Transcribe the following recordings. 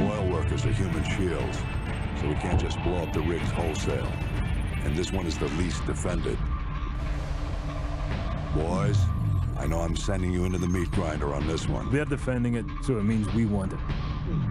Oil workers are human shields, so we can't just blow up the rigs wholesale. And this one is the least defended. Boys, I know I'm sending you into the meat grinder on this one. We're defending it, so it means we want it.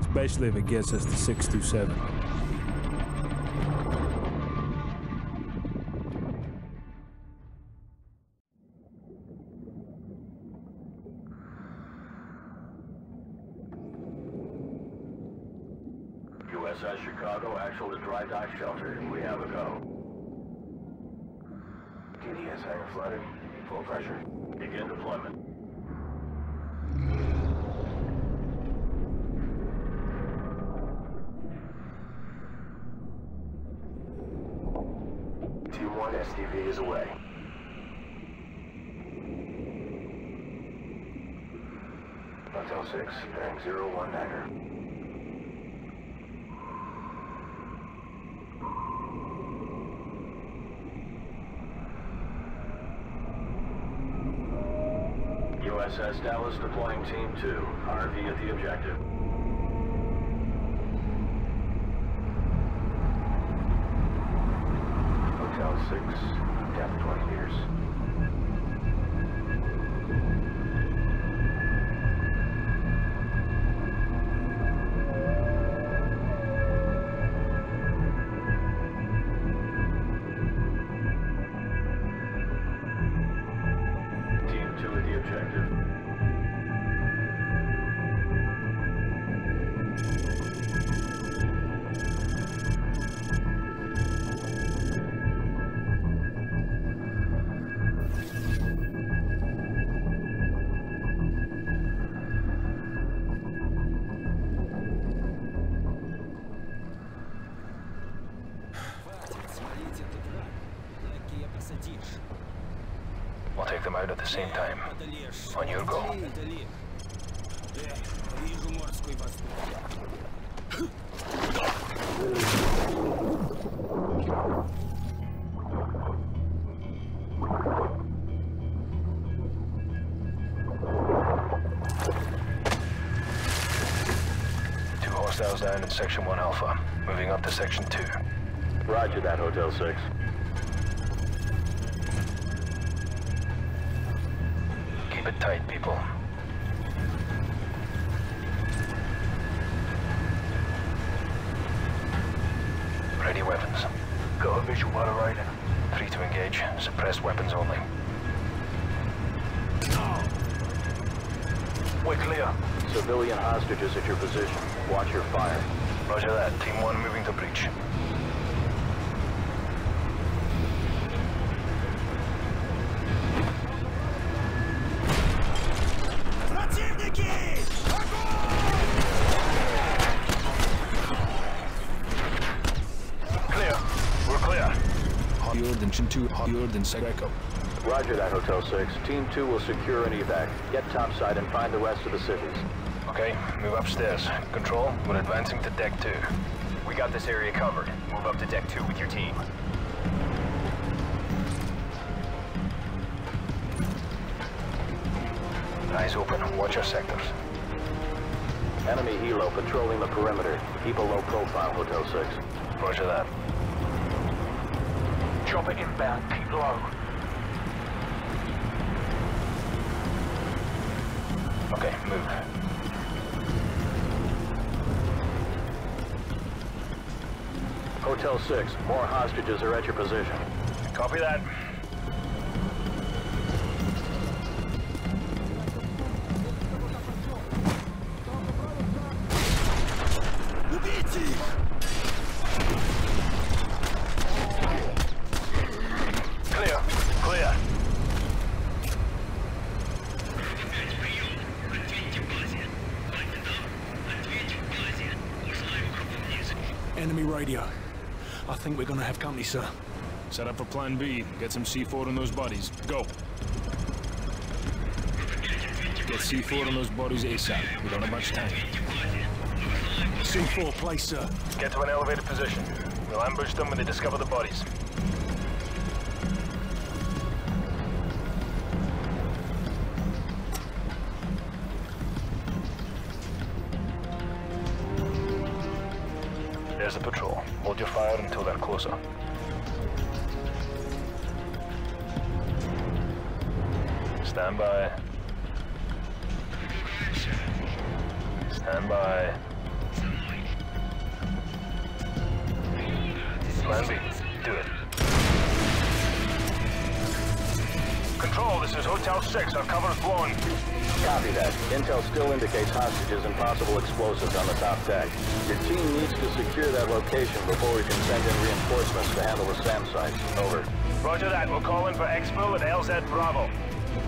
Especially if it gets us to 627. USS Chicago, actual to dry dock shelter. We have a go. DDS hangar flooded. Full pressure. Begin deployment. Team 1 SDV is away. Hotel 6, bearing 019 USS Dallas deploying Team 2. RV at the objective. Hotel 6, depth 20 meters. same time. On your go. Two hostiles down in Section 1 Alpha. Moving up to Section 2. Roger that, Hotel 6. Tight, people. Ready weapons. Got a visual on arriving. Free to engage. Suppressed weapons only. We're clear. Civilian hostages at your position. Watch your fire. Roger that. Team 1 moving to breach. And Chintu, hard. Roger that, Hotel 6. Team 2 will secure an evac. Get topside and find the rest of the cities. Okay, move upstairs. Control, we're advancing to deck 2. We got this area covered. Move up to deck two with your team. Eyes open. Watch our sectors. Enemy helo patrolling the perimeter. Keep a low profile, Hotel 6. Roger that. Chopper inbound. Keep low. Okay, move. Hotel 6, more hostages are at your position. Copy that. Убейте их! Think we're gonna have company, sir. Set up for plan B. Get some C4 on those bodies. Go. Get C4 on those bodies ASAP. We don't have much time. C4, place, sir. Get to an elevated position. We'll ambush them when they discover the bodies. There's a patrol. Hold your fire until they're closer. Stand by. Stand by. Plan. Do it. Control, this is Hotel 6. Our cover is blown. Copy that. Intel still indicates hostages and possible explosives on the top deck. Your team needs to secure that location before we can send in reinforcements to handle the SAM sites. Over. Roger that. We'll call in for exfil at LZ Bravo.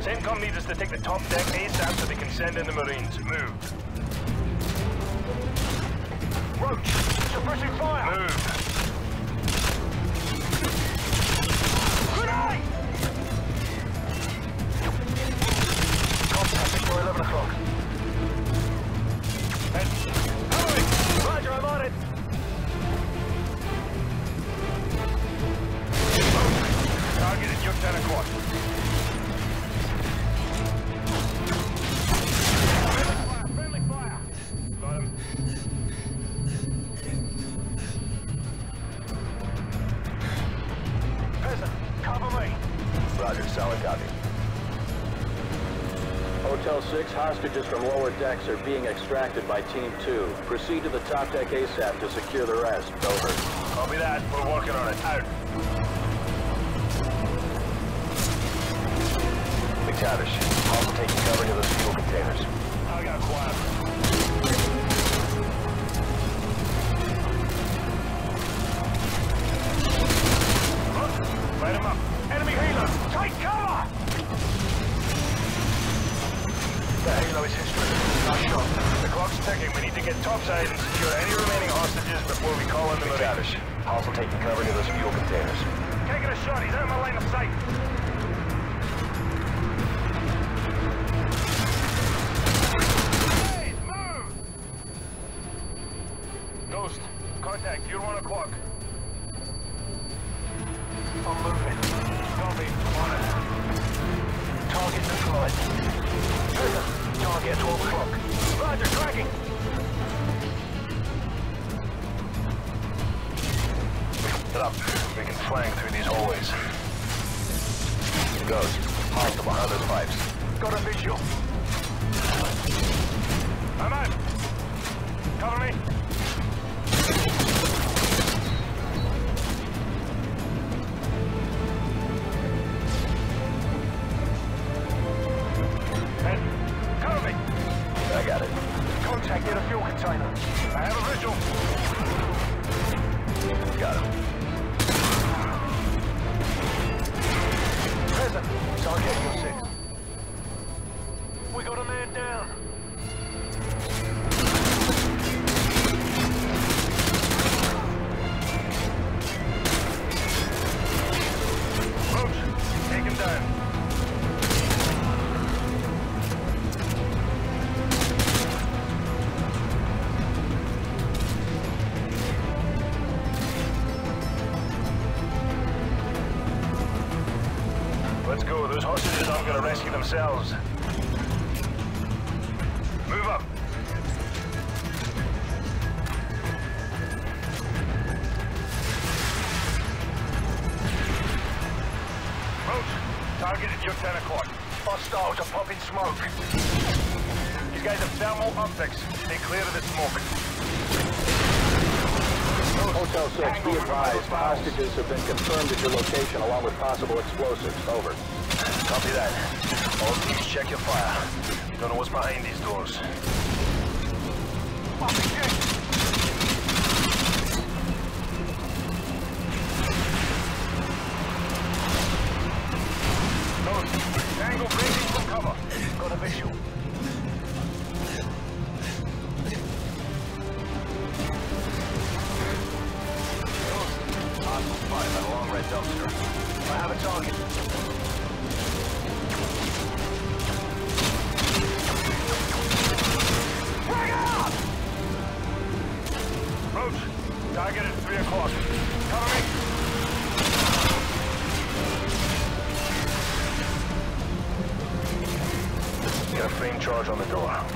CENTCOM needs us to take the top deck ASAP so they can send in the Marines. Move. Roach, suppressing fire. Move. 6, hostages from lower decks are being extracted by Team 2. Proceed to the top deck ASAP to secure the rest. Over. Copy that. We're working on it. Out. McTavish, also taking cover near those fuel containers. I got quiet. We need to get topside and secure any remaining hostages before we call in the McTavish. Also taking cover near those fuel containers. Taking a shot. He's out of my line of sight. Let's go. Those hostages aren't going to rescue themselves. Move up. Roach, target at your 10 o'clock. Hostiles are popping smoke. These guys have thermal optics. Stay clear of the smoke. Hotel 6, be advised. Hostages have been confirmed at your location along with possible explosives. Over. Copy that. All teams check your fire. Don't know what's behind these doors.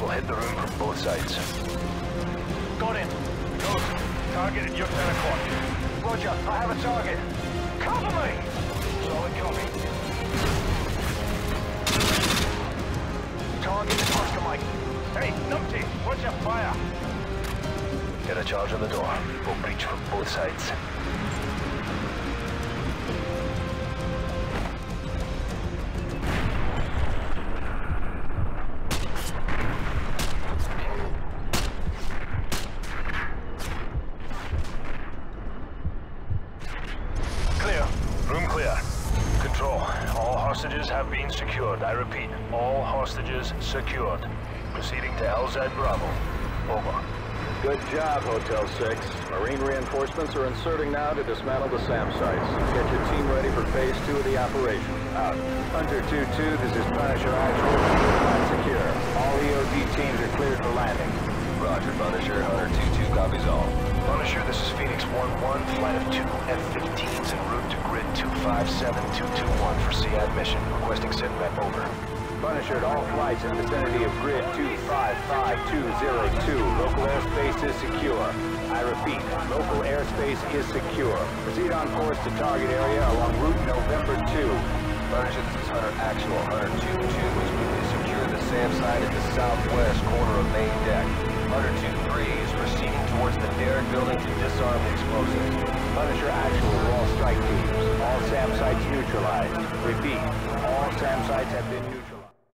We'll hit the room from both sides. Got it. Ghost, target at your 10 o'clock. Roger, I have a target. Cover me! Solid copy. Target is Oscar Mike. Hey, numpty, watch your fire. Get a charge on the door. We'll breach from both sides. Hostages have been secured. I repeat, all hostages secured. Proceeding to LZ Bravo. Over. Good job, Hotel 6. Marine reinforcements are inserting now to dismantle the SAM sites. Get your team ready for phase two of the operation. Out. Hunter 2-2, this is Punisher Actual. Secure. All EOD teams are cleared for landing. Roger, Punisher. Hunter 2-2 copies all. Punisher, this is Phoenix 1-1, flight of two F-15s en route to grid 257221 for SEAD mission. Requesting sit rep over. Punisher at all flights in vicinity of grid 255202. Local airspace is secure. I repeat, local airspace is secure. Proceed on course to target area along route November 2. Punisher, this is Hunter Actual. Hunter 2-2 is moving to secure the SAM site at the southwest corner of main deck. Hunter 2-3 is towards the Derrick building to disarm the explosives. Punisher actual all strike teams. All SAM sites neutralized. Repeat, all SAM sites have been neutralized.